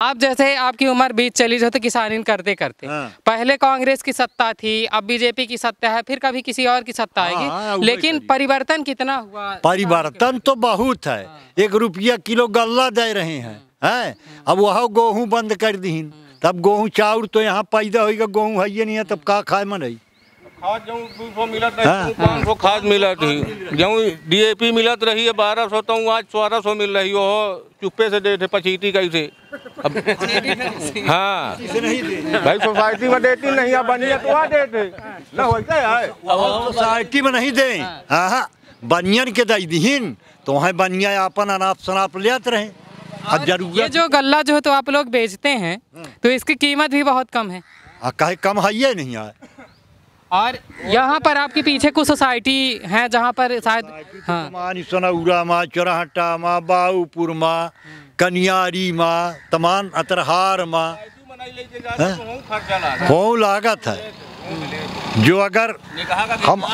आप जैसे आपकी उम्र बीच चली जो तो किसानी करते करते। हाँ। पहले कांग्रेस की सत्ता थी अब बीजेपी की सत्ता है फिर कभी किसी और की सत्ता हाँ, आएगी। वही लेकिन परिवर्तन कितना हुआ? परिवर्तन तो बहुत है। एक रुपया किलो गल्ला दे रहे हैं हैं। अब वह गेहूँ बंद कर दीन। तब गेहूँ चाउर तो यहाँ पैदा होगा गेहूँ है नहीं है तब का खाए मन है खाद मिलत हाँ। रही पाँच सौ खाद मिलत ही जऊं डीएपी मिलत रही है बारह सौ तो आज सोलह सौ मिल रही हो चुप्पे से दे थे पचीटी कैसे अब हाँ। भाई सोसाइटी में देती नहीं अब बनिया तो वहाँ देते ना वैसे है? सोसाइटी में नहीं दे। हाँ बनियन के दई दीन तो वहाँ बनिया अपन अनाप शनाप लेत रहे। अब ये जो गल्ला जो है तो आप लोग बेचते हैं। तो इसकी कीमत भी बहुत कम है। हाँ, कहे कम है ये नहीं है। और यहाँ पर आपके पीछे कुछ सोसाइटी है जहाँ पर शायद हाँ। मानी माँ चौराहटा माँ बाऊपुर माँ कनियारी माँ तमान अतरहार माँ। हो? लागत है। जो अगर हम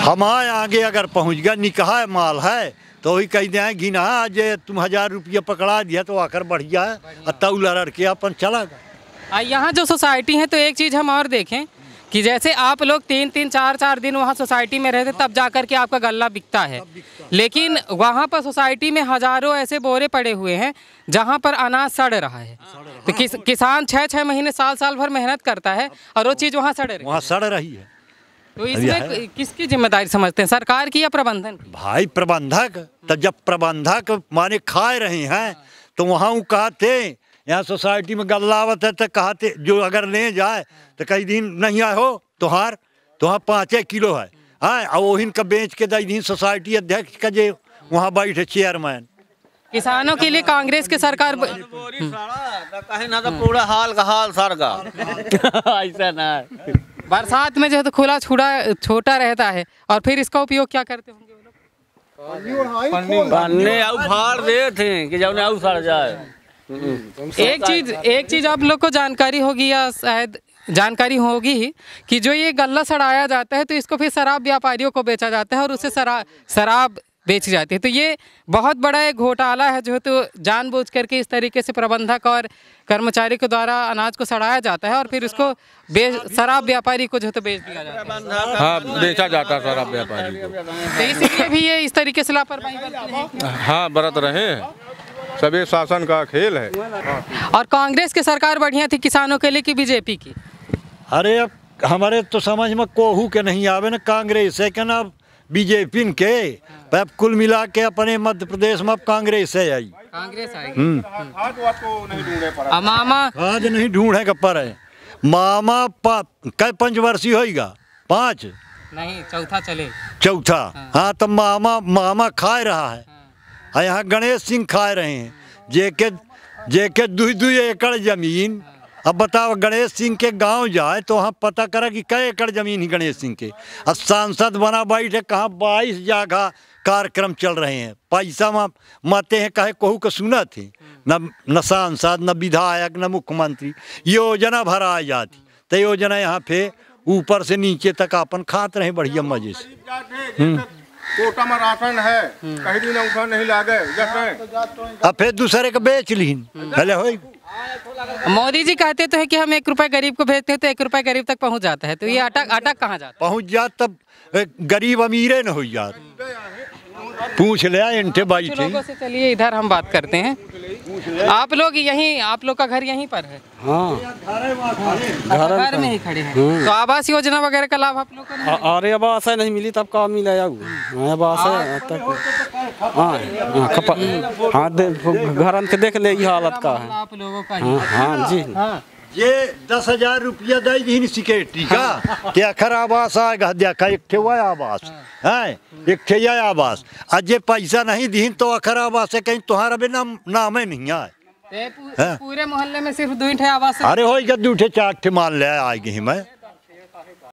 हम आए आगे अगर पहुँच गया निकाह माल है तो वही कह दें गिना जे तुम हज़ार रुपया पकड़ा दिया तो आकर बढ़िया है। और तौल के अपन चला गया यहाँ जो सोसाइटी है तो एक चीज़ हम और देखें कि जैसे आप लोग तीन तीन चार चार दिन वहाँ सोसाइटी में रहते तब जा कर के आपका गल्ला बिकता है। लेकिन वहाँ पर सोसाइटी में हज़ारों ऐसे बोरे पड़े हुए हैं जहाँ पर अनाज सड़ रहा है। तो किस, किसान छः छः महीने साल साल भर मेहनत करता है और वो चीज़ वहाँ सड़ रही वहाँ सड़ रही है। तो इसमें किसकी ज़िम्मेदारी समझते हैं सरकार की या प्रबंधन की? भाई प्रबंधक तब जब प्रबंधक माने खाए रहे हैं तो वहाँ वो कहते यहाँ सोसाइटी में गल्ला आवत है तो कहते जो अगर ले जाए तो कई दिन नहीं आए हो तोहार तोहार पाँचे किलो है। हाँ और वही का बेच के दई दिन सोसाइटी अध्यक्ष का जे वहाँ बैठे चेयरमैन। किसानों के लिए कांग्रेस की सरकार ना तो पूरा हाल का हाल सर का ऐसा ना बरसात में जो है तो खुला छुड़ा छोटा रहता है और फिर इसका उपयोग क्या करते होंगे वो लोग? पन्ने आउ फाड़ दे थे कि जब आउ सड़ जाए। एक चीज़ एक चीज़ आप लोग को जानकारी होगी या शायद जानकारी होगी ही कि जो ये गल्ला सड़ाया जाता है तो इसको फिर शराब व्यापारियों को बेचा जाता है और उससे शराब शराब बेची जाती है। तो ये बहुत बड़ा एक घोटाला है जो है तो जानबूझ करके इस तरीके से प्रबंधक और कर्मचारी के द्वारा अनाज को सड़ाया जाता है और फिर उसको बेच शराब व्यापारी को जो है तो बेच दिया जाता है। हाँ बेचा जाता सर अब व्यापारी को। तो इसलिए भी ये इस तरीके से लापरवाही हाँ बरत रहे हैं। सभी शासन का खेल है। और कांग्रेस की सरकार बढ़िया थी किसानों के लिए कि बीजेपी की? अरे अब हमारे तो समझ में कोहू के नहीं आवे ना कांग्रेस है के ना? बीजेपी के। अब कुल मिला के अपने मध्य प्रदेश में अब कांग्रेस है आई। कांग्रेस आएगी हम्म। मामा? आज नहीं ढूंढे का पर है। मामा पा कै पंचवर्षीय होएगा। पाँच? नहीं चौथा चले। चौथा? हाँ तो मामा मामा खाए रहा है। हाँ यहाँ गणेश सिंह खाए रहे हैं। जेके जेके दुई दुई एकड़ ज़मीन। अब बताओ, गणेश सिंह के गाँव जाए तो वहाँ पता करा कि कै एकड़ ज़मीन ही गणेश सिंह के। अब सांसद बना बैठे, कहाँ बाईस जगह कार्यक्रम चल रहे हैं। पैसा वहाँ माते हैं, कहे कहू के सुना थे? न न सांसद, न विधायक, न मुख्यमंत्री। योजना भराई जाती। तो योजना यहाँ पे ऊपर से नीचे तक अपन खाते रहे बढ़िया मज़े से। कोटा में राशन है। कहीं दिन उठा नहीं लागे। अब फिर दूसरे को बेच ली भले हो मोदी जी कहते तो है कि हम एक रुपए गरीब को भेजते हैं तो एक रुपए गरीब तक पहुँच जाता है। तो ये अटक अटक कहाँ जाता पहुँच जात तब गरीब अमीरे न हो जात पूछ लिया इंटे बाई चलिए इधर हम बात करते हैं। आप लोग यहीं आप लोग का घर यहीं पर है? घर में ही खड़े हैं। तो आवास योजना वगैरह का लाभ आप लोग को अरे अब आशा नहीं मिली तब का मिला अब आशा हाँ हाँ हाँ दे घर के देख ले हालत का है। आप लोगों का हाँ। जी हाँ जी। ये दस हज़ार रुपया दे दी सिक्योरिटी। का क्या खर आवास आएगा देखा एक ठे हुआ आवास है। एक ठे यह आवास आज ये पैसा नहीं दी तो अखर आवास है कहीं तुम्हारा भी नाम नाम है नहीं आए। ते हाँ। पूरे मोहल्ले में सिर्फ़ दो ठे आवास अरे हो गया दूठे चार ठे मान ले आएगी मैं।